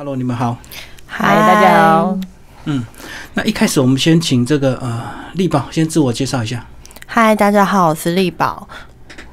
Hello，你们好。嗨，大家好。嗯，那一开始我们先请这个呃力宝先自我介绍一下。嗨，大家好，我是力宝。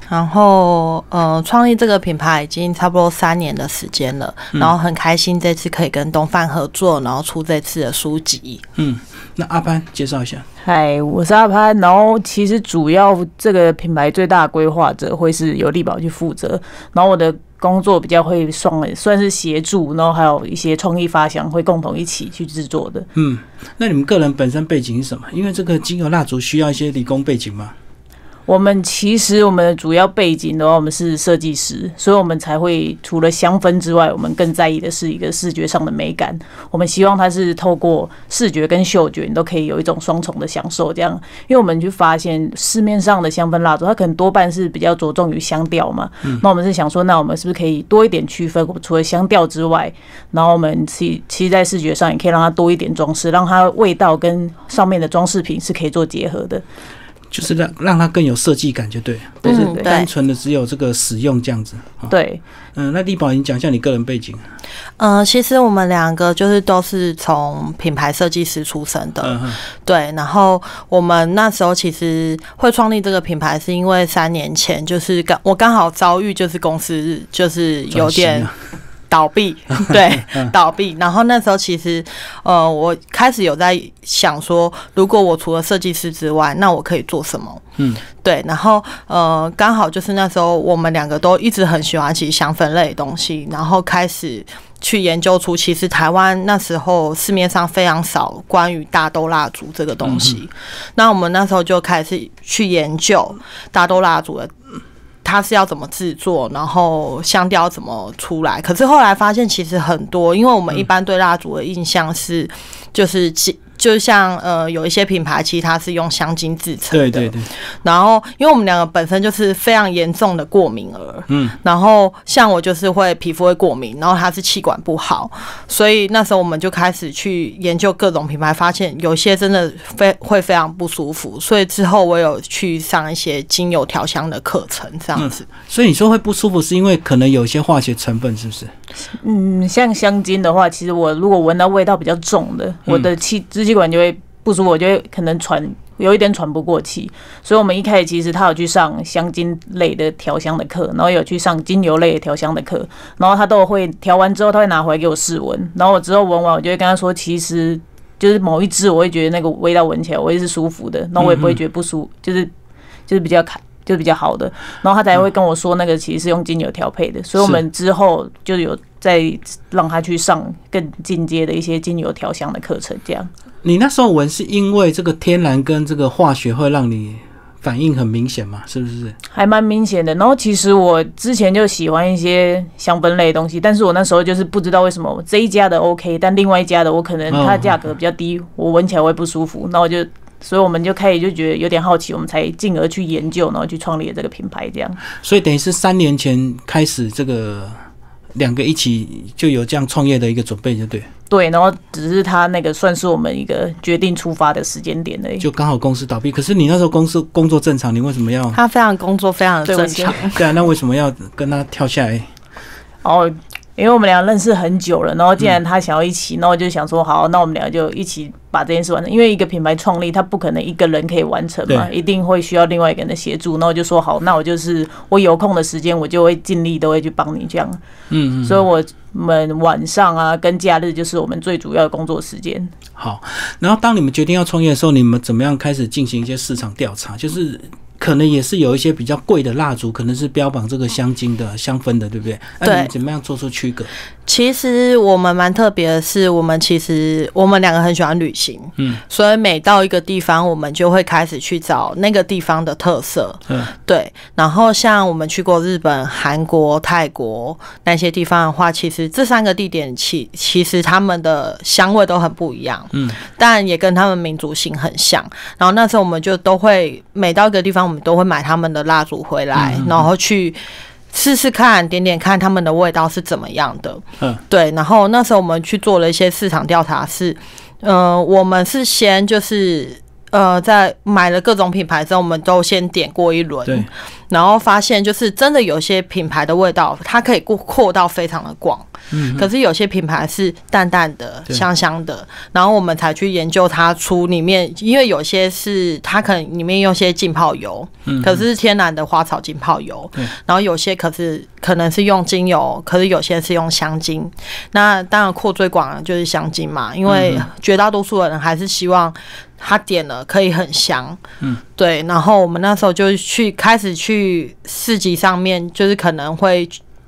然后呃，创立这个品牌已经差不多三年的时间了，然后很开心这次可以跟东范合作，然后出这次的书籍。嗯，那阿潘介绍一下。嗨，我是阿潘。然后其实主要这个品牌最大的规划者会是由力宝去负责，然后我的。工作比较会算算是协助，然后还有一些创意发想会共同一起去制作的。嗯，那你们个人本身背景是什么？因为这个精油蜡烛需要一些理工背景吗？我们其实我们的主要背景的话，我们是设计师，所以我们才会除了香氛之外，我们更在意的是一个视觉上的美感。我们希望它是透过视觉跟嗅觉，你都可以有一种双重的享受。这样，因为我们去发现市面上的香氛蜡烛，它可能多半是比较着重于香调嘛。那我们是想说，那我们是不是可以多一点区分？我们除了香调之外，然后我们其其实在视觉上也可以让它多一点装饰，让它味道跟上面的装饰品是可以做结合的。就是让让它更有设计感，就对，不是单纯的只有这个使用这样子。对，嗯，那丽宝，你讲一下你个人背景。嗯，其实我们两个就是都是从品牌设计师出身的，对。然后我们那时候其实会创立这个品牌，是因为三年前就是刚我刚好遭遇就是公司就是有点。倒闭，对，倒闭。然后那时候其实，呃，我开始有在想说，如果我除了设计师之外，那我可以做什么？嗯，对。然后，呃，刚好就是那时候我们两个都一直很喜欢其实香氛类的东西，然后开始去研究出，其实台湾那时候市面上非常少关于大豆蜡烛这个东西。那我们那时候就开始去研究大豆蜡烛的。它是要怎么制作，然后香调怎么出来？可是后来发现，其实很多，因为我们一般对蜡烛的印象是，就是。就像呃，有一些品牌其实它是用香精制成的，对对对。然后，因为我们两个本身就是非常严重的过敏儿，嗯。然后，像我就是会皮肤会过敏，然后他是气管不好，所以那时候我们就开始去研究各种品牌，发现有些真的非会非常不舒服。所以之后我有去上一些精油调香的课程，这样子。所以你说会不舒服，是因为可能有一些化学成分，是不是？嗯，像香精的话，其实我如果闻到味道比较重的，我的气支气管就会不舒服，我就会可能喘，有一点喘不过气。所以，我们一开始其实他有去上香精类的调香的课，然后有去上精油类的调香的课，然后他都会调完之后，他会拿回来给我试闻，然后我之后闻完，我就会跟他说，其实就是某一支，我会觉得那个味道闻起来我也是舒服的，那我也不会觉得不舒服，就是就是比较开。就比较好的，然后他才会跟我说那个其实是用精油调配的，所以我们之后就有再让他去上更进阶的一些精油调香的课程。这样，你那时候闻是因为这个天然跟这个化学会让你反应很明显嘛？是不是？还蛮明显的。然后其实我之前就喜欢一些香氛类的东西，但是我那时候就是不知道为什么这一家的 OK，但另外一家的我可能它价格比较低，我闻起来会不舒服，那我就。所以我们就开始就觉得有点好奇，我们才进而去研究，然后去创立这个品牌，这样。所以等于是三年前开始，这个两个一起就有这样创业的一个准备，就对。对，然后只是他那个算是我们一个决定出发的时间点而已。就刚好公司倒闭，可是你那时候公司工作正常，你为什么要？他非常工作非常的正常。对啊，那为什么要跟他跳下来？哦。因为我们俩认识很久了，然后既然他想要一起，那我就想说好，那我们俩就一起把这件事完成。因为一个品牌创立，他不可能一个人可以完成嘛，一定会需要另外一个人的协助。那我就说好，那我就是我有空的时间，我就会尽力都会去帮你这样。嗯嗯。所以我们晚上啊跟假日就是我们最主要的工作时间。好，然后当你们决定要创业的时候，你们怎么样开始进行一些市场调查？就是。可能也是有一些比较贵的蜡烛，可能是标榜这个香精的香氛的，对不对？那你怎么样做出区隔？其实我们蛮特别的是，我们其实我们两个很喜欢旅行，嗯，所以每到一个地方，我们就会开始去找那个地方的特色，嗯，对。然后像我们去过日本、韩国、泰国那些地方的话，其实这三个地点其其实他们的香味都很不一样，嗯，但也跟他们民族性很像。然后那时候我们就都会每到一个地方，我们都会买他们的蜡烛回来，然后去。试试看，点点看他们的味道是怎么样的。嗯，对。然后那时候我们去做了一些市场调查，是，呃，我们是先就是，呃，在买了各种品牌之后，我们都先点过一轮。对。然后发现就是真的有些品牌的味道，它可以扩扩到非常的广。嗯，可是有些品牌是淡淡的、香香的，然后我们才去研究它出里面，因为有些是它可能里面用些浸泡油，嗯，可是天然的花草浸泡油，然后有些可是可能是用精油，可是有些是用香精。那当然扩最广的就是香精嘛，因为绝大多数的人还是希望他点了可以很香，嗯，对。然后我们那时候就去开始去市集上面，就是可能会。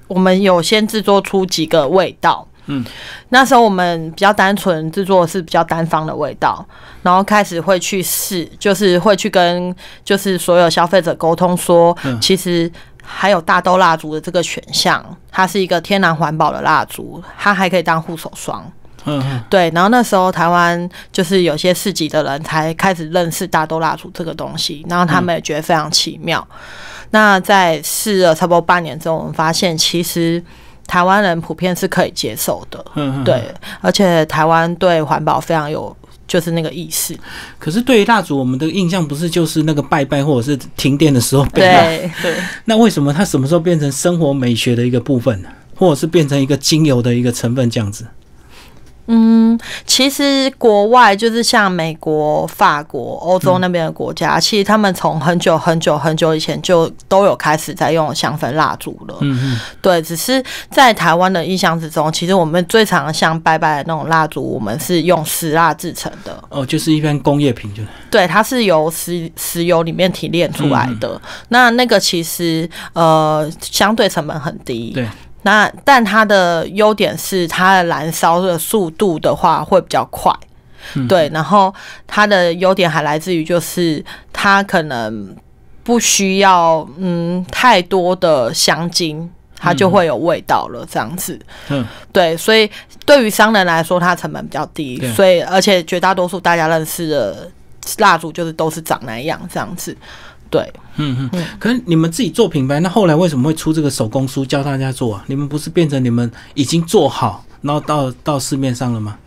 我们有先制作出几个味道，嗯，那时候我们比较单纯制作是比较单方的味道，然后开始会去试，就是会去跟就是所有消费者沟通说，其实还有大豆蜡烛的这个选项，它是一个天然环保的蜡烛，它还可以当护手霜，嗯，对，然后那时候台湾就是有些市集的人才开始认识大豆蜡烛这个东西，然后他们也觉得非常奇妙。那在试了差不多半年之后，我们发现其实台湾人普遍是可以接受的，嗯对，而且台湾对环保非常有就是那个意识。可是对于蜡烛，我们的印象不是就是那个拜拜或者是停电的时候对对。那为什么它什么时候变成生活美学的一个部分呢？或者是变成一个精油的一个成分这样子？嗯，其实国外就是像美国、法国、欧洲那边的国家，其实他们从很久很久很久以前就都有开始在用香氛蜡烛了。嗯嗯，对，只是在台湾的印象之中，其实我们最常像拜拜的那种蜡烛，我们是用石蜡制成的。哦，就是一般工业品，就对，它是由石石油里面提炼出来的。那那个其实呃，相对成本很低。对。那但它的优点是它的燃烧的速度的话会比较快，对。然后它的优点还来自于就是它可能不需要嗯太多的香精，它就会有味道了这样子。嗯，对。所以对于商人来说，它成本比较低，所以而且绝大多数大家认识的蜡烛就是都是长那样这样子。对，嗯嗯，可是你们自己做品牌，那后来为什么会出这个手工书教大家做啊？你们不是变成你们已经做好，然后到到市面上了吗？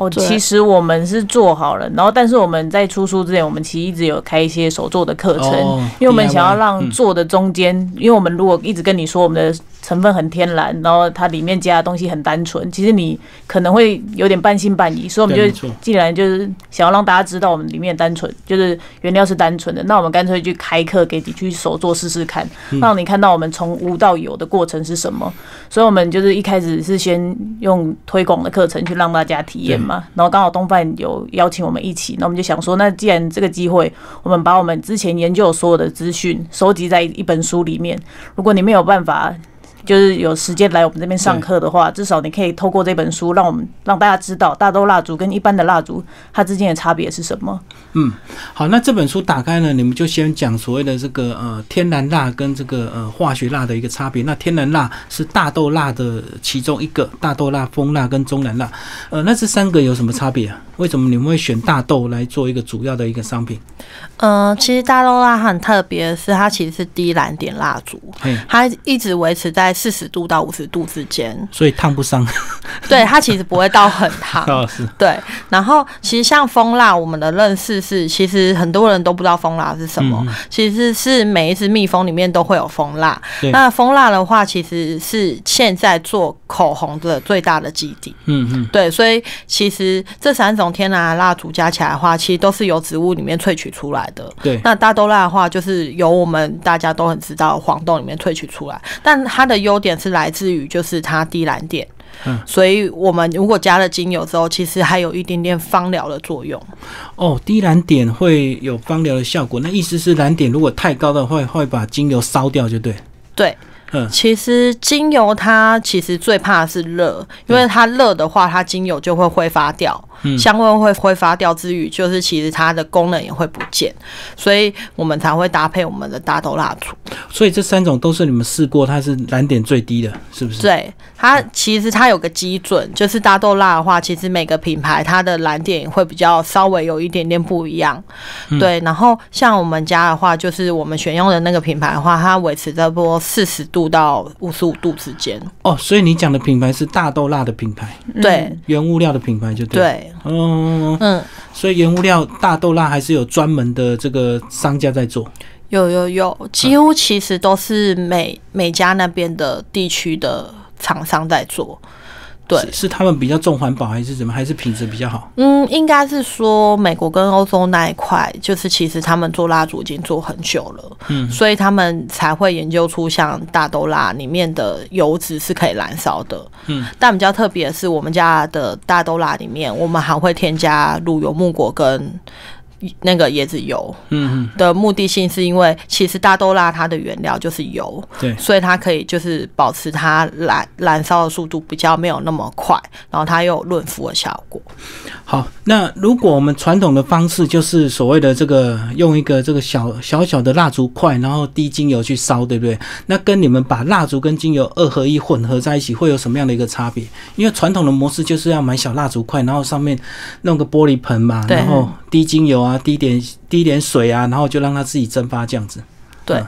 哦，其实我们是做好了，然后但是我们在出书之前，我们其实一直有开一些手做的课程，因为我们想要让做的中间，因为我们如果一直跟你说我们的。成分很天然，然后它里面加的东西很单纯，其实你可能会有点半信半疑，所以我们就既然就是想要让大家知道我们里面单纯，就是原料是单纯的，那我们干脆去开课给你去手做试试看，让你看到我们从无到有的过程是什么。所以我们就是一开始是先用推广的课程去让大家体验嘛，然后刚好东范有邀请我们一起，那我们就想说，那既然这个机会，我们把我们之前研究所有的资讯收集在一本书里面，如果你没有办法。就是有时间来我们这边上课的话，至少你可以透过这本书，让我们让大家知道大豆蜡烛跟一般的蜡烛它之间的差别是什么。嗯，好，那这本书打开呢，你们就先讲所谓的这个呃天然蜡跟这个呃化学蜡的一个差别。那天然蜡是大豆蜡的其中一个，大豆蜡、蜂蜡跟中南蜡。呃，那这三个有什么差别啊？为什么你们会选大豆来做一个主要的一个商品？嗯，其实大豆蜡很特别的是，它其实是低燃点蜡烛，它一直维持在四十度到五十度之间，所以烫不伤。对，它其实不会到很烫。对，然后其实像蜂蜡，我们的认识是，其实很多人都不知道蜂蜡是什么。其实是每一只蜜蜂里面都会有蜂蜡。那蜂蜡的话，其实是现在做口红的最大的基底。嗯嗯。对，所以其实这三种天然蜡烛加起来的话，其实都是由植物里面萃取出来的。对。那大豆蜡的话，就是由我们大家都很知道黄豆里面萃取出来，但它的优点是来自于就是它低燃点。嗯，所以我们如果加了精油之后，其实还有一点点芳疗的作用。哦，低燃点会有芳疗的效果，那意思是燃点如果太高的话，会把精油烧掉，就对。对。嗯，其实精油它其实最怕的是热，因为它热的话，它精油就会挥发掉，香味会挥发掉之余，就是其实它的功能也会不见，所以我们才会搭配我们的大豆蜡烛。所以这三种都是你们试过，它是燃点最低的，是不是？对，它其实它有个基准，就是大豆蜡的话，其实每个品牌它的燃点会比较稍微有一点点不一样。对，然后像我们家的话，就是我们选用的那个品牌的话，它维持在不四十度。度到五十五度之间哦，所以你讲的品牌是大豆蜡的品牌，对，原物料的品牌就对，对，嗯嗯，所以原物料大豆蜡还是有专门的这个商家在做，有有有，几乎其实都是美美加那边的地区的厂商在做。对，是他们比较重环保还是怎么？还是品质比较好？嗯，应该是说美国跟欧洲那一块，就是其实他们做蜡烛已经做很久了，嗯，所以他们才会研究出像大豆蜡里面的油脂是可以燃烧的，嗯。但比较特别的是，我们家的大豆蜡里面，我们还会添加乳油木果跟。那个椰子油，嗯的目的性是因为其实大豆蜡它的原料就是油，对，所以它可以就是保持它燃燃烧的速度比较没有那么快，然后它又有润肤的效果。好，那如果我们传统的方式就是所谓的这个用一个这个小小小的蜡烛块，然后滴精油去烧，对不对？那跟你们把蜡烛跟精油二合一混合在一起，会有什么样的一个差别？因为传统的模式就是要买小蜡烛块，然后上面弄个玻璃盆嘛，然后滴精油啊。啊，滴点滴点水啊，然后就让它自己蒸发这样子。对，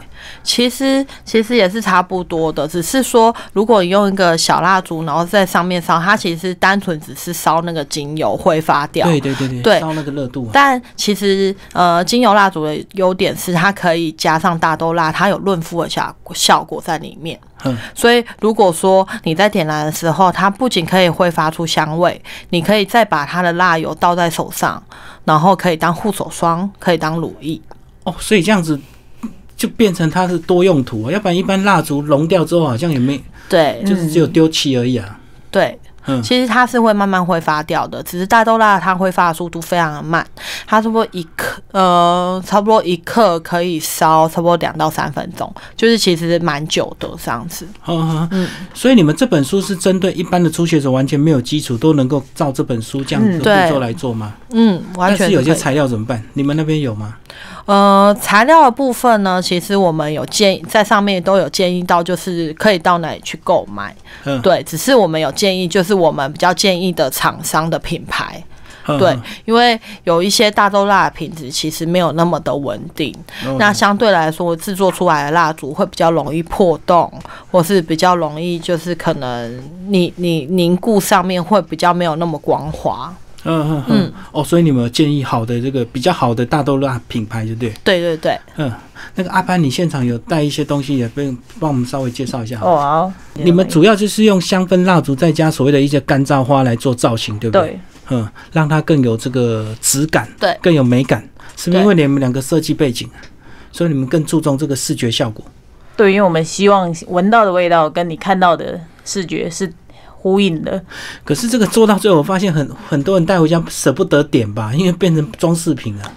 其实其实也是差不多的，只是说如果你用一个小蜡烛，然后在上面烧，它其实单纯只是烧那个精油挥发掉。对对对对，烧那个热度。但其实呃，精油蜡烛的优点是它可以加上大豆蜡，它有润肤的效效果在里面。嗯，所以如果说你在点燃的时候，它不仅可以挥发出香味，你可以再把它的蜡油倒在手上，然后可以当护手霜，可以当乳液。哦，所以这样子就变成它是多用途啊，要不然一般蜡烛融掉之后好像也没对，就是只有丢弃而已啊。对。其实它是会慢慢挥发掉的，只是大豆蜡它挥发的速度非常的慢，它差不多一克，呃，差不多一克可以烧差不多两到三分钟，就是其实蛮久的这样子。嗯，所以你们这本书是针对一般的初学者，完全没有基础都能够照这本书这样子步骤来做吗？嗯，完全。是有些材料怎么办？你们那边有吗？呃，材料的部分呢，其实我们有建议在上面都有建议到，就是可以到哪里去购买。嗯，对，只是我们有建议，就是我们比较建议的厂商的品牌。对，因为有一些大豆蜡的品质其实没有那么的稳定，那相对来说制作出来的蜡烛会比较容易破洞，或是比较容易就是可能你你凝固上面会比较没有那么光滑。嗯嗯嗯哦，所以你们有建议好的这个比较好的大豆蜡品牌，对不对？对对对。嗯，那个阿潘，你现场有带一些东西，也帮帮我们稍微介绍一下。哦好。你们主要就是用香氛蜡烛，再加所谓的一些干燥花来做造型，对不对？对。嗯，让它更有这个质感，对，更有美感，是不是因为你们两个设计背景，所以你们更注重这个视觉效果？对，因为我们希望闻到的味道跟你看到的视觉是。呼应的，可是这个做到最后，我发现很很多人带回家舍不得点吧，因为变成装饰品了。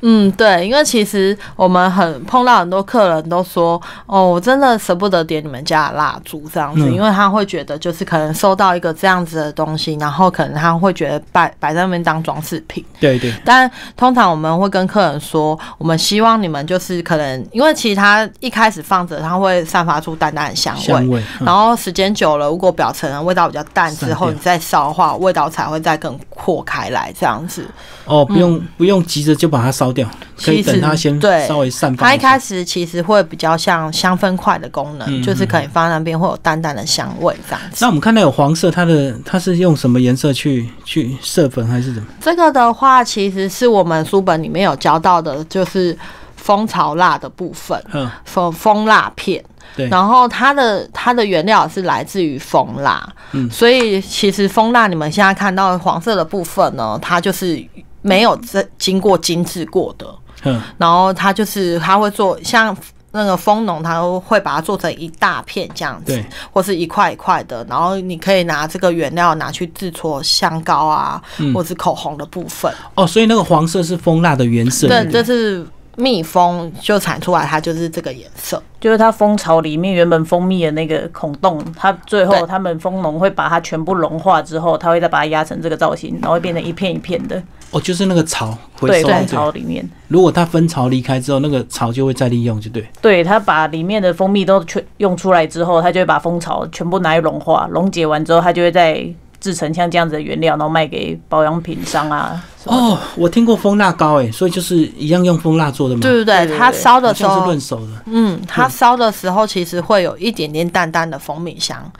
嗯，对，因为其实我们很碰到很多客人都说，哦，我真的舍不得点你们家的蜡烛这样子，因为他会觉得就是可能收到一个这样子的东西，然后可能他会觉得摆摆在那边当装饰品。对对。但通常我们会跟客人说，我们希望你们就是可能，因为其实它一开始放着，它会散发出淡淡的香味，然后时间久了，如果表层的味道比较淡之后，你再烧的话，味道才会再更扩开来这样子。哦，不用不用急着就把它烧掉，可以等它先稍微散发。它一开始其实会比较像香氛块的功能，就是可以放那边会有淡淡的香味这样子。那我们看到有黄色，它的它是用什么颜色去去色粉还是怎么？这个的话，其实是我们书本里面有教到的，就是蜂巢蜡的部分，嗯，蜂蜂蜡片。对，然后它的它的原料是来自于蜂蜡，嗯，所以其实蜂蜡你们现在看到黄色的部分呢，它就是没有经经过精制过的，嗯，然后它就是它会做像那个蜂农，他会把它做成一大片这样子，或是一块一块的，然后你可以拿这个原料拿去制作香膏啊，或是口红的部分。哦，所以那个黄色是蜂蜡的原色，对，这是。蜜蜂就产出来，它就是这个颜色，就是它蜂巢里面原本蜂蜜的那个孔洞，它最后他们蜂农会把它全部融化之后，它会再把它压成这个造型，然后会变成一片一片的。哦，就是那个巢，对，蜂巢里面。如果它分巢离开之后，那个巢就会再利用，就对。对，它把里面的蜂蜜都全用出来之后，它就会把蜂巢全部拿来融化，溶解完之后，它就会再制成像这样子的原料，然后卖给保养品商啊。哦，我听过蜂蜡膏，哎，所以就是一样用蜂蜡做的吗？对对对，它烧的时候是润手的。嗯，它烧的时候其实会有一点点淡淡的蜂蜜香。嗯，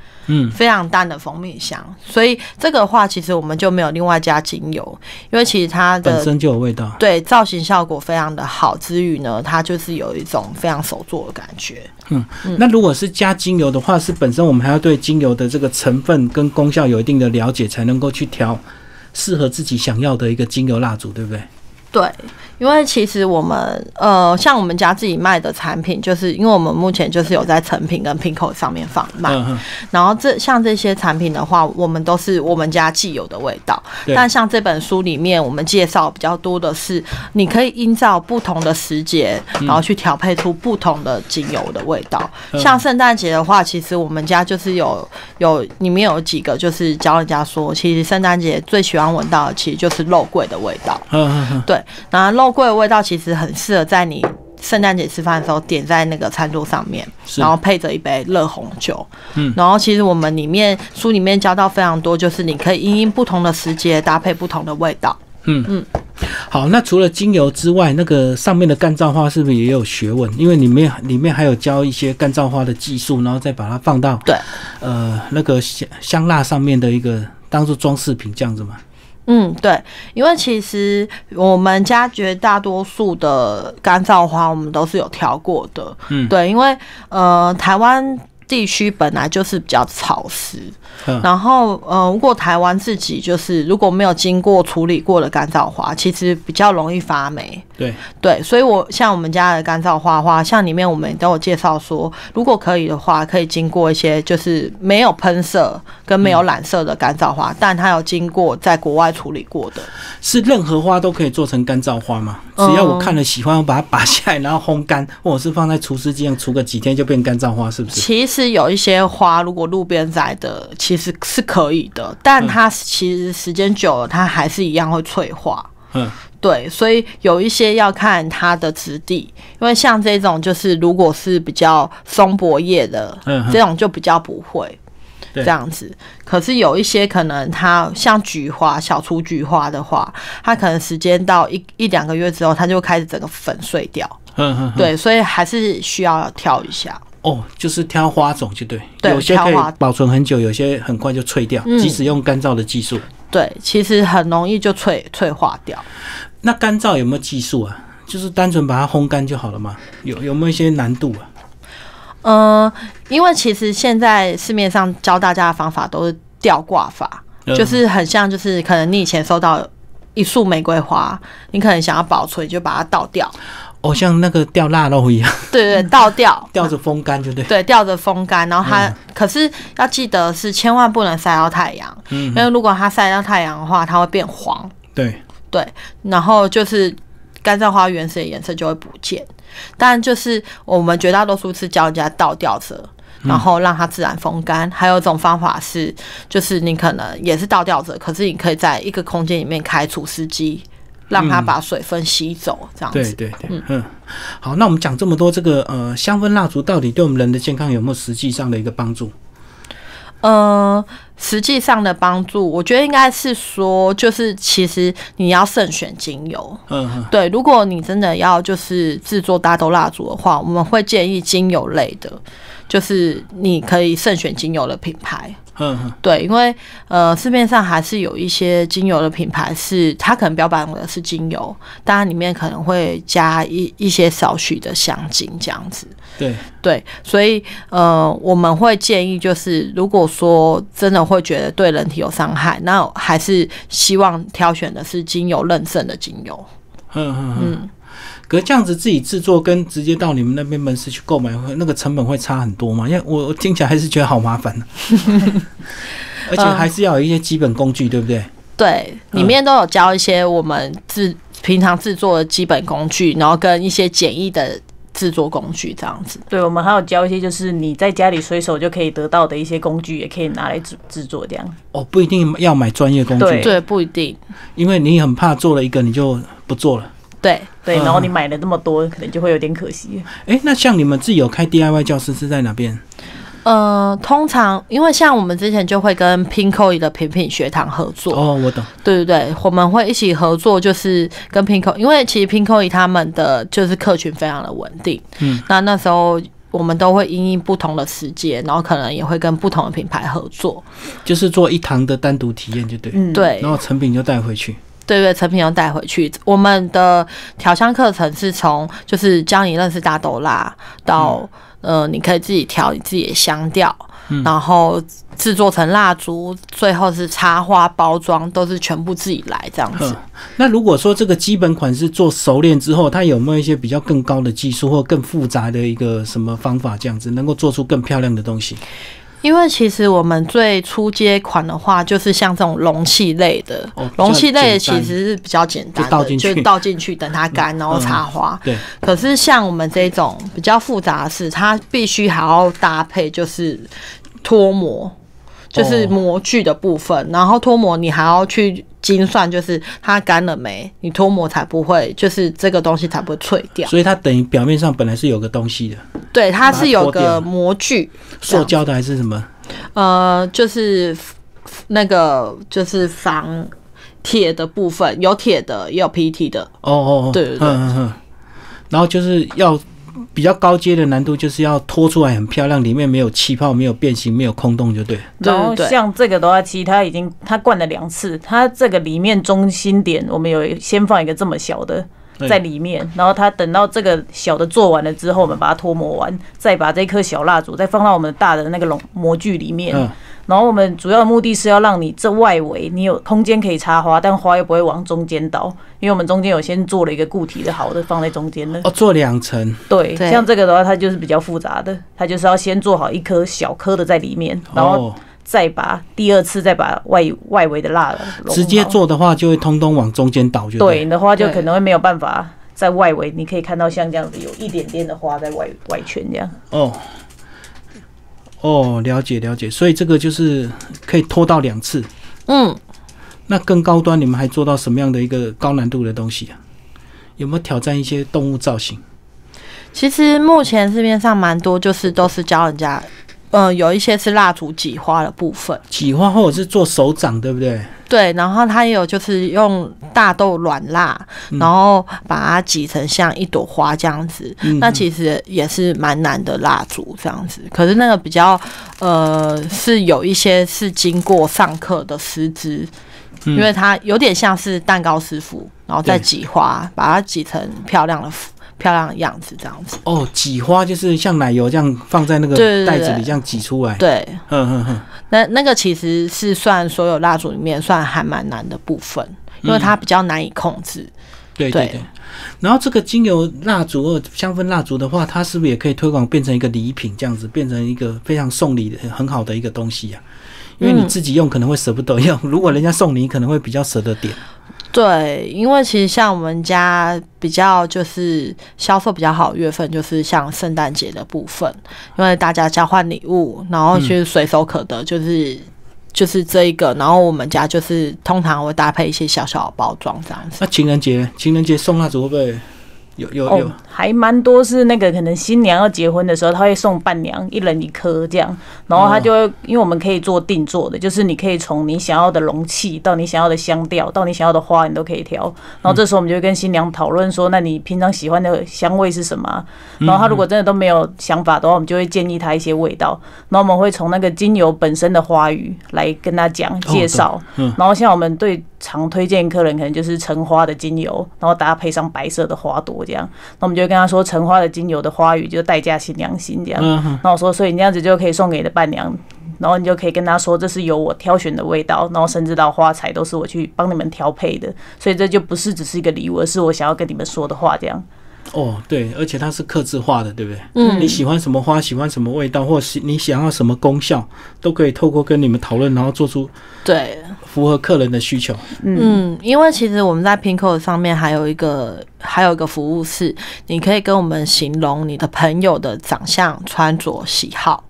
非常淡的蜂蜜香，所以这个话其实我们就没有另外加精油，因为其实它的本身就有味道，对造型效果非常的好之余呢，它就是有一种非常手做的感觉。嗯，那如果是加精油的话，是本身我们还要对精油的这个成分跟功效有一定的了解，才能够去调适合自己想要的一个精油蜡烛，对不对？对。因为其实我们呃，像我们家自己卖的产品，就是因为我们目前就是有在成品跟 Pinko 上面放卖。然后这像这些产品的话，我们都是我们家既有的味道。但像这本书里面，我们介绍比较多的是，你可以依照不同的时节，然后去调配出不同的精油的味道。像圣诞节的话，其实我们家就是有有里面有几个，就是教人家说，其实圣诞节最喜欢闻到的，其实就是肉桂的味道。对，然后肉。肉桂的味道其实很适合在你圣诞节吃饭的时候点在那个餐桌上面，然后配着一杯热红酒。嗯，然后其实我们里面书里面教到非常多，就是你可以因应不同的时节搭配不同的味道。嗯嗯，好，那除了精油之外，那个上面的干燥花是不是也有学问？因为里面里面还有教一些干燥花的技术，然后再把它放到对呃那个香香蜡上面的一个当做装饰品这样子嘛。嗯，对，因为其实我们家绝大多数的干燥花，我们都是有挑过的。嗯，对，因为呃，台湾地区本来就是比较潮湿。然后，呃，如果台湾自己就是如果没有经过处理过的干燥花，其实比较容易发霉。对对，所以我像我们家的干燥花花，像里面我们都有介绍说，如果可以的话，可以经过一些就是没有喷射跟没有染色的干燥花，但它有经过在国外处理过的。是任何花都可以做成干燥花吗？只要我看了喜欢，我把它拔下来，然后烘干，或者是放在除湿机上除个几天就变干燥花，是不是？其实有一些花，如果路边摘的，其实是可以的，但它其实时间久了，它还是一样会脆化。嗯，对，所以有一些要看它的质地，因为像这种就是如果是比较松柏叶的，嗯，这种就比较不会这样子。可是有一些可能它像菊花、小雏菊花的话，它可能时间到一一两个月之后，它就开始整个粉碎掉。嗯嗯，对，所以还是需要挑一下。哦，就是挑花种就对，有些可以保存很久，有些很快就脆掉，即使用干燥的技术。对，其实很容易就脆脆化掉。那干燥有没有技术啊？就是单纯把它烘干就好了吗？有有没有一些难度啊？嗯，因为其实现在市面上教大家的方法都是吊挂法，就是很像，就是可能你以前收到一束玫瑰花，你可能想要保存，就把它倒掉。哦，像那个吊腊肉一样，对对，倒吊，吊着风干就对，对，吊着风干，然后它，可是要记得是千万不能晒到太阳，嗯，因为如果它晒到太阳的话，它会变黄，对。对，然后就是干燥花原始的颜色就会不见，但就是我们绝大多数是教人家倒吊着，然后让它自然风干，还有一种方法是，就是你可能也是倒吊着，可是你可以在一个空间里面开除湿机。让它把水分吸走，这样子。对对对，嗯，好，那我们讲这么多，这个呃香氛蜡烛到底对我们人的健康有没有实际上的一个帮助？呃，实际上的帮助，我觉得应该是说，就是其实你要慎选精油。嗯嗯。对，如果你真的要就是制作大豆蜡烛的话，我们会建议精油类的，就是你可以慎选精油的品牌。嗯，对，因为呃，市面上还是有一些精油的品牌，是它可能标榜的是精油，当然里面可能会加一一些少许的香精这样子。对对，所以呃，我们会建议就是，如果说真的会觉得对人体有伤害，那还是希望挑选的是精油认证的精油。嗯嗯嗯。可这样子自己制作跟直接到你们那边门市去购买，那个成本会差很多吗？因为我我听起来还是觉得好麻烦 而且还是要有一些基本工具，对不对？对，里面都有教一些我们制平常制作的基本工具，然后跟一些简易的制作工具这样子。对，我们还有教一些就是你在家里随手就可以得到的一些工具，也可以拿来制制作这样。哦，不一定要买专业工具，对，不一定，因为你很怕做了一个你就不做了。对对，然后你买了那么多，可能就会有点可惜。哎，那像你们自己有开 DIY 教室是在哪边？呃，通常因为像我们之前就会跟 Pinko 的品品学堂合作。哦，我懂。对对对，我们会一起合作，就是跟 Pinko，因为其实 Pinko 他们的就是客群非常的稳定。嗯。那那时候我们都会因应不同的时间，然后可能也会跟不同的品牌合作。就是做一堂的单独体验就对。嗯，对。然后成品就带回去。对对，成品要带回去。我们的调香课程是从就是教你认识大豆蜡，到呃，你可以自己调你自己的香调，然后制作成蜡烛，最后是插花包装，都是全部自己来这样子。那如果说这个基本款是做熟练之后，它有没有一些比较更高的技术或更复杂的一个什么方法，这样子能够做出更漂亮的东西？因为其实我们最初接款的话，就是像这种容器类的，容器类的其实是比较简单的，就倒进去等它干，然后插花。对。可是像我们这种比较复杂的是，它必须还要搭配就是脱模，就是模具的部分，然后脱模你还要去。精算就是它干了没，你脱模才不会，就是这个东西才不会脆掉。所以它等于表面上本来是有个东西的，对，它是有个模具，塑胶的还是什么？呃，就是那个就是防铁的部分，有铁的也有 PT 的。哦哦哦，对对对，嗯嗯，然后就是要。比较高阶的难度就是要拖出来很漂亮，里面没有气泡、没有变形、没有空洞，就对。然后像这个的话，其实它已经它灌了两次，它这个里面中心点我们有先放一个这么小的在里面，然后它等到这个小的做完了之后，我们把它脱模完，再把这颗小蜡烛再放到我们大的那个笼模具里面。然后我们主要的目的是要让你这外围你有空间可以插花，但花又不会往中间倒，因为我们中间有先做了一个固体的好的放在中间的。哦，做两层。对，像这个的话，它就是比较复杂的，它就是要先做好一颗小颗的在里面，然后再把第二次再把外外围的蜡直接做的话，就会通通往中间倒，就对的话就可能会没有办法在外围，你可以看到像这样子有一点点的花在外外圈这样。哦。哦，了解了解，所以这个就是可以拖到两次。嗯，那更高端，你们还做到什么样的一个高难度的东西啊？有没有挑战一些动物造型？其实目前市面上蛮多，就是都是教人家。嗯，有一些是蜡烛挤花的部分，挤花或者是做手掌，对不对？对，然后它也有就是用大豆软蜡，然后把它挤成像一朵花这样子。那其实也是蛮难的蜡烛这样子。可是那个比较呃，是有一些是经过上课的师资，因为它有点像是蛋糕师傅，然后再挤花，把它挤成漂亮的。漂亮的样子，这样子哦，挤花就是像奶油这样放在那个袋子里，这样挤出来。对，嗯嗯嗯。那那个其实是算所有蜡烛里面算还蛮难的部分，因为它比较难以控制。对对对。然后这个精油蜡烛或香氛蜡烛的话，它是不是也可以推广变成一个礼品，这样子变成一个非常送礼的很好的一个东西呀？因为你自己用可能会舍不得用，如果人家送你，可能会比较舍得点。对，因为其实像我们家比较就是销售比较好的月份，就是像圣诞节的部分，因为大家交换礼物，然后就是随手可得，就是就是这一个，然后我们家就是通常会搭配一些小小的包装这样子。那情人节，情人节送蜡烛会不会？有有有，还蛮多是那个可能新娘要结婚的时候，他会送伴娘一人一颗这样，然后他就会因为我们可以做定做的，就是你可以从你想要的容器到你想要的香调到你想要的花，你都可以挑。然后这时候我们就会跟新娘讨论说，那你平常喜欢的香味是什么？然后他如果真的都没有想法的话，我们就会建议他一些味道。然后我们会从那个精油本身的花语来跟他讲介绍。然后像我们对。常推荐客人可能就是橙花的精油，然后搭配上白色的花朵这样，那我们就会跟他说橙花的精油的花语就是代价新娘心这样。那我说，所以你这样子就可以送给你的伴娘，然后你就可以跟他说这是由我挑选的味道，然后甚至到花材都是我去帮你们调配的，所以这就不是只是一个礼物，而是我想要跟你们说的话这样。哦，对，而且它是刻制化的，对不对？嗯，你喜欢什么花，喜欢什么味道，或是你想要什么功效，都可以透过跟你们讨论，然后做出对符合客人的需求。嗯，因为其实我们在 Pinko 上面还有一个还有一个服务是，你可以跟我们形容你的朋友的长相、穿着、喜好，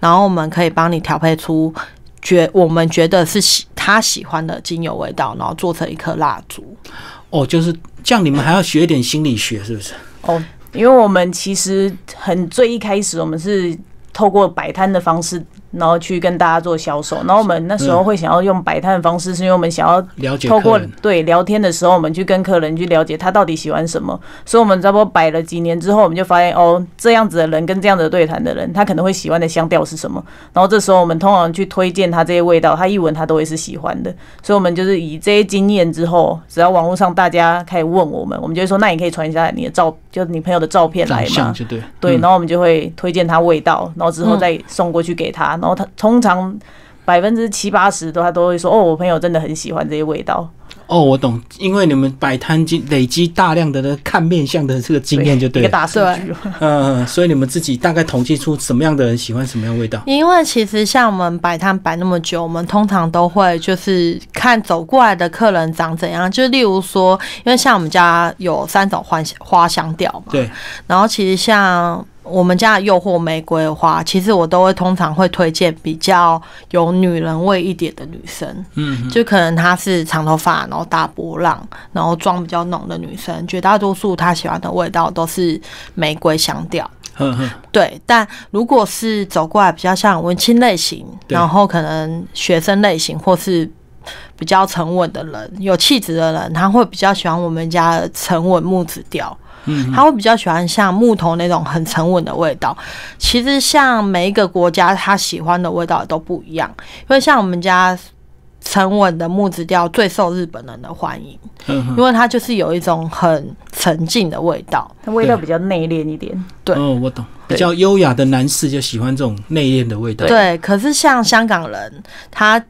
然后我们可以帮你调配出觉我们觉得是喜他喜欢的精油味道，然后做成一颗蜡烛。哦，就是这样，你们还要学一点心理学，是不是？哦，因为我们其实很最一开始，我们是。透过摆摊的方式。然后去跟大家做销售，然后我们那时候会想要用摆摊的方式，是因为我们想要了解透过对聊天的时候，我们去跟客人去了解他到底喜欢什么。所以，我们差不多摆了几年之后，我们就发现哦，这样子的人跟这样的对谈的人，他可能会喜欢的香调是什么。然后这时候，我们通常去推荐他这些味道，他一闻他都会是喜欢的。所以，我们就是以这些经验之后，只要网络上大家开始问我们，我们就会说，那你可以传一下你的照，就是你朋友的照片来嘛，对对。然后我们就会推荐他味道，然后之后再送过去给他，然后他通常。百分之七八十都他都会说哦，我朋友真的很喜欢这些味道。哦，我懂，因为你们摆摊经累积大量的看面相的这个经验，就对，一个大数据。嗯，所以你们自己大概统计出什么样的人喜欢什么样味道。因为其实像我们摆摊摆那么久，我们通常都会就是看走过来的客人长怎样。就例如说，因为像我们家有三种花花香调嘛，对。然后其实像。我们家的诱惑玫瑰的话，其实我都会通常会推荐比较有女人味一点的女生，嗯，就可能她是长头发，然后大波浪，然后妆比较浓的女生，绝大多数她喜欢的味道都是玫瑰香调，对。但如果是走过来比较像文青类型，然后可能学生类型或是比较沉稳的人，有气质的人，他会比较喜欢我们家的沉稳木质调。他会比较喜欢像木头那种很沉稳的味道。其实像每一个国家，他喜欢的味道都不一样。因为像我们家沉稳的木质调最受日本人的欢迎，因为它就是有一种很沉静的味道，它味道比较内敛一点。对，哦，我懂，比较优雅的男士就喜欢这种内敛的味道。对，可是像香港人，他。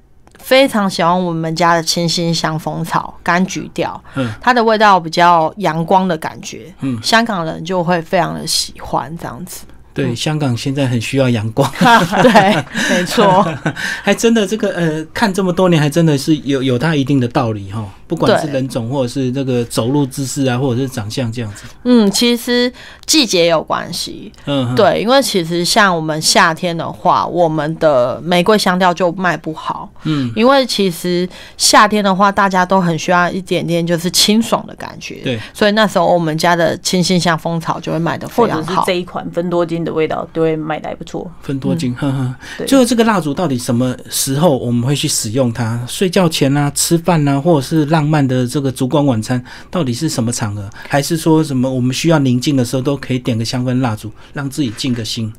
非常喜欢我们家的清新香蜂草柑橘调，嗯，它的味道比较阳光的感觉，嗯，香港人就会非常的喜欢这样子。对，香港现在很需要阳光。对，没错，还真的这个呃，看这么多年，还真的是有有它一定的道理哈。不管是人种，或者是这个走路姿势啊，或者是长相这样子。嗯，其实季节有关系。嗯，对，因为其实像我们夏天的话，我们的玫瑰香调就卖不好。嗯，因为其实夏天的话，大家都很需要一点点就是清爽的感觉。对，所以那时候我们家的清新香蜂草就会卖的非常好。这一款芬多金的味道都会卖的还不错。分多金，呵呵。就是这个蜡烛到底什么时候我们会去使用它？睡觉前啊，吃饭啊，或者是浪漫的这个烛光晚餐到底是什么场合？还是说什么我们需要宁静的时候都可以点个香氛蜡烛，让自己静个心？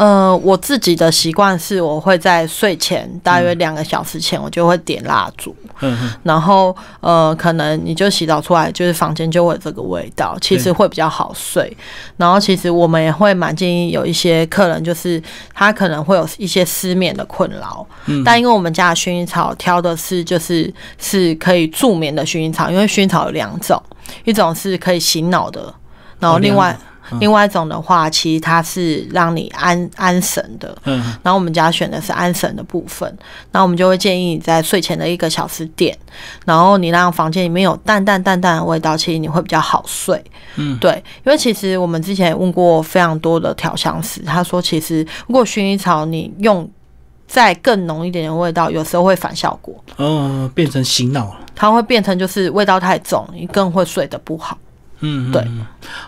呃，我自己的习惯是，我会在睡前大约两个小时前，我就会点蜡烛。嗯然后呃，可能你就洗澡出来，就是房间就会有这个味道，其实会比较好睡。然后其实我们也会蛮建议有一些客人，就是他可能会有一些失眠的困扰。嗯。但因为我们家的薰衣草挑的是就是是可以助眠的薰衣草，因为薰衣草有两种，一种是可以醒脑的，然后另外。另外一种的话，其实它是让你安安神的。嗯，然后我们家选的是安神的部分，那我们就会建议你在睡前的一个小时点，然后你让房间里面有淡淡淡淡的味道，其实你会比较好睡。嗯，对，因为其实我们之前问过非常多的调香师，他说其实如果薰衣草你用再更浓一点的味道，有时候会反效果。哦，变成醒脑了。它会变成就是味道太重，你更会睡得不好。嗯，对，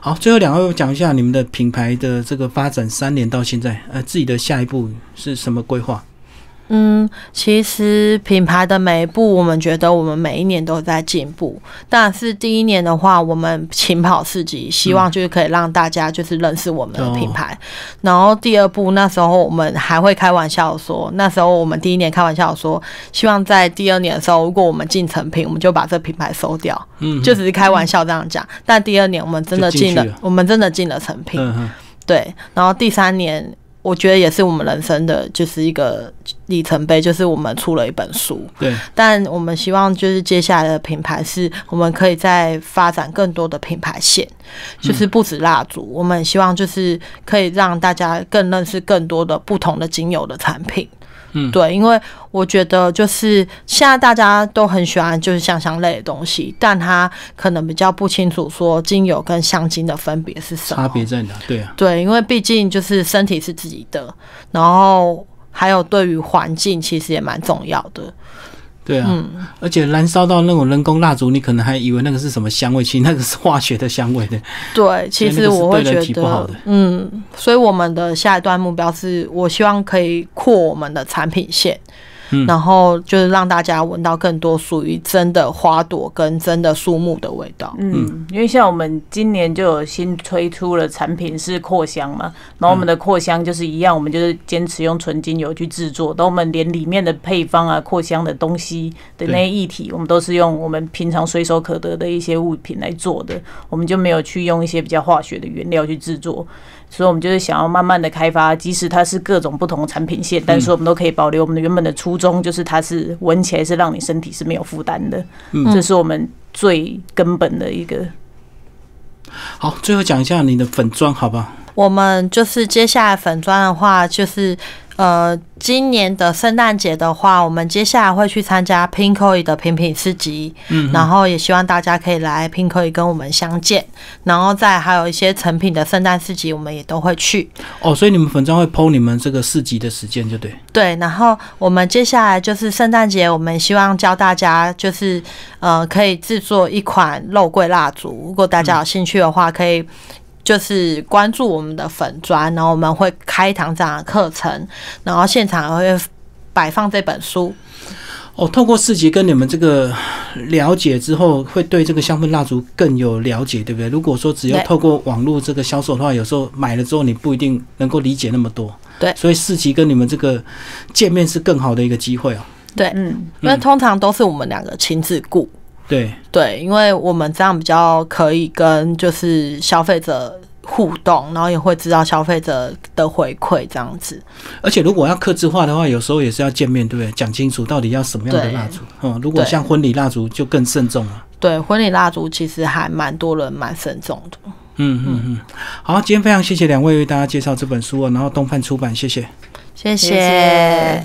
好，最后两位讲一下你们的品牌的这个发展三年到现在，呃，自己的下一步是什么规划？嗯，其实品牌的每一步，我们觉得我们每一年都在进步。但是第一年的话，我们勤跑四级，希望就是可以让大家就是认识我们的品牌。然后第二步，那时候我们还会开玩笑说，那时候我们第一年开玩笑说，希望在第二年的时候，如果我们进成品，我们就把这品牌收掉。嗯，就只是开玩笑这样讲。但第二年我们真的进了，我们真的进了成品。对，然后第三年。我觉得也是我们人生的就是一个里程碑，就是我们出了一本书。对，但我们希望就是接下来的品牌是我们可以再发展更多的品牌线，就是不止蜡烛，我们希望就是可以让大家更认识更多的不同的精油的产品。嗯，对，因为我觉得就是现在大家都很喜欢就是香香类的东西，但他可能比较不清楚说精油跟香精的分别是什么，差别在哪？对啊，对，因为毕竟就是身体是自己的，然后还有对于环境其实也蛮重要的。对啊，而且燃烧到那种人工蜡烛，你可能还以为那个是什么香味，其实那个是化学的香味的。对，其实我会觉得，嗯，所以我们的下一段目标是我希望可以扩我们的产品线。然后就是让大家闻到更多属于真的花朵跟真的树木的味道。嗯，因为像我们今年就有新推出了产品是扩香嘛，然后我们的扩香就是一样，我们就是坚持用纯精油去制作，然后我们连里面的配方啊、扩香的东西的那些液体，我们都是用我们平常随手可得的一些物品来做的，我们就没有去用一些比较化学的原料去制作。所以，我们就是想要慢慢的开发，即使它是各种不同的产品线，但是我们都可以保留我们的原本的初衷，就是它是闻起来是让你身体是没有负担的。嗯，这是我们最根本的一个。好，最后讲一下你的粉砖，好不好？我们就是接下来粉砖的话，就是。呃，今年的圣诞节的话，我们接下来会去参加 Pinkoi 的品品市集，嗯，然后也希望大家可以来 Pinkoi 跟我们相见，然后再还有一些成品的圣诞市集，我们也都会去。哦，所以你们粉专会剖你们这个市集的时间，就对。对，然后我们接下来就是圣诞节，我们希望教大家就是呃，可以制作一款肉桂蜡烛，如果大家有兴趣的话，可以。就是关注我们的粉砖，然后我们会开一堂这样的课程，然后现场会摆放这本书。哦，透过四集跟你们这个了解之后，会对这个香氛蜡烛更有了解，对不对？如果说只要透过网络这个销售的话，有时候买了之后你不一定能够理解那么多。对，所以四集跟你们这个见面是更好的一个机会哦。对，嗯，因为通常都是我们两个亲自顾。对对，因为我们这样比较可以跟就是消费者互动，然后也会知道消费者的回馈这样子。而且如果要克制化的话，有时候也是要见面，对不对？讲清楚到底要什么样的蜡烛。嗯，如果像婚礼蜡烛就更慎重了。对，婚礼蜡烛其实还蛮多人蛮慎重的。嗯嗯嗯，好，今天非常谢谢两位为大家介绍这本书哦，然后东范出版，谢谢，谢谢。